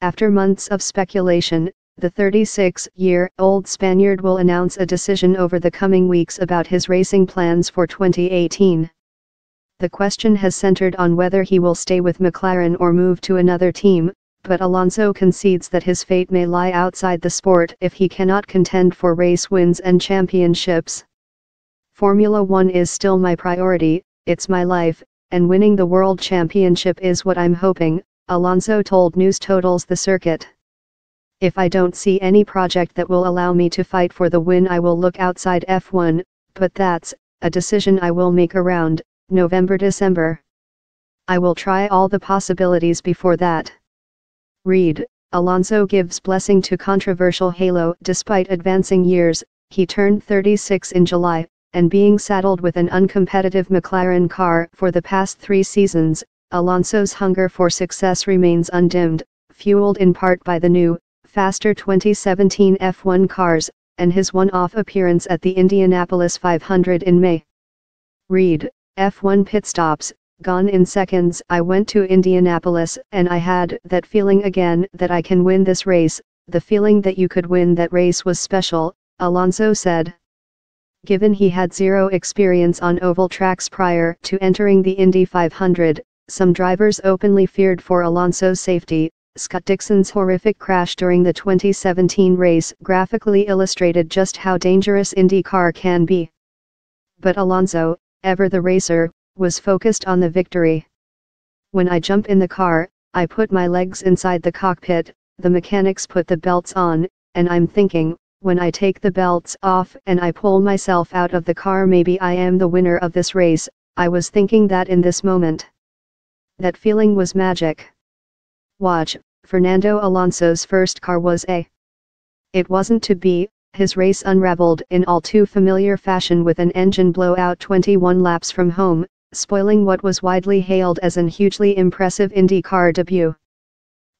After months of speculation, the 36-year-old Spaniard will announce a decision over the coming weeks about his racing plans for 2018. The question has centered on whether he will stay with McLaren or move to another team, but Alonso concedes that his fate may lie outside the sport if he cannot contend for race wins and championships. Formula One is still my priority, it's my life, and winning the World Championship is what I'm hoping, Alonso told News Totals the circuit. If I don't see any project that will allow me to fight for the win I will look outside F1, but that's, a decision I will make around, November-December. I will try all the possibilities before that. Read, Alonso gives blessing to controversial Halo despite advancing years, he turned 36 in July, and being saddled with an uncompetitive McLaren car for the past three seasons, Alonso's hunger for success remains undimmed, fueled in part by the new, faster 2017 F1 cars, and his one-off appearance at the Indianapolis 500 in May. Read, F1 pit stops, gone in seconds. I went to Indianapolis and I had that feeling again that I can win this race, the feeling that you could win that race was special, Alonso said. Given he had zero experience on oval tracks prior to entering the Indy 500, some drivers openly feared for Alonso's safety, Scott Dixon's horrific crash during the 2017 race graphically illustrated just how dangerous IndyCar can be. But Alonso, ever the racer, was focused on the victory. When I jump in the car, I put my legs inside the cockpit, the mechanics put the belts on, and I'm thinking, when I take the belts off and I pull myself out of the car maybe I am the winner of this race, I was thinking that in this moment. That feeling was magic. Watch, Fernando Alonso's first car was a. It wasn't to be, his race unraveled in all too familiar fashion with an engine blowout 21 laps from home, spoiling what was widely hailed as an hugely impressive IndyCar debut.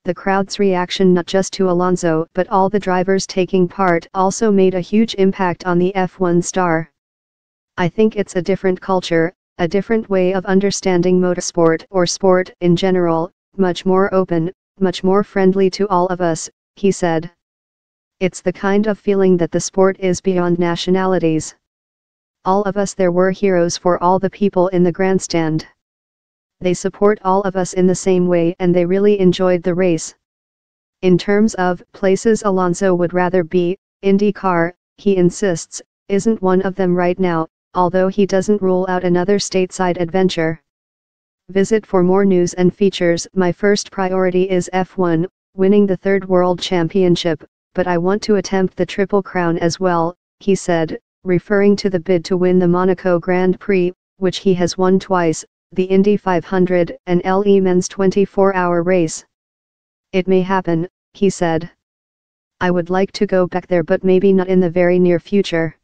The crowd's reaction not just to Alonso but all the drivers taking part also made a huge impact on the F1 star. I think it's a different culture, a different way of understanding motorsport or sport in general, much more open, much more friendly to all of us, he said. It's the kind of feeling that the sport is beyond nationalities. All of us there were heroes for all the people in the grandstand. They support all of us in the same way and they really enjoyed the race. In terms of places Alonso would rather be, IndyCar, he insists, isn't one of them right now, although he doesn't rule out another stateside adventure. Visit for more news and features. My first priority is F1, winning the third world championship, but I want to attempt the Triple Crown as well, he said, referring to the bid to win the Monaco Grand Prix, which he has won twice, the Indy 500 and Le Mans 24-hour race. It may happen, he said. I would like to go back there but maybe not in the very near future.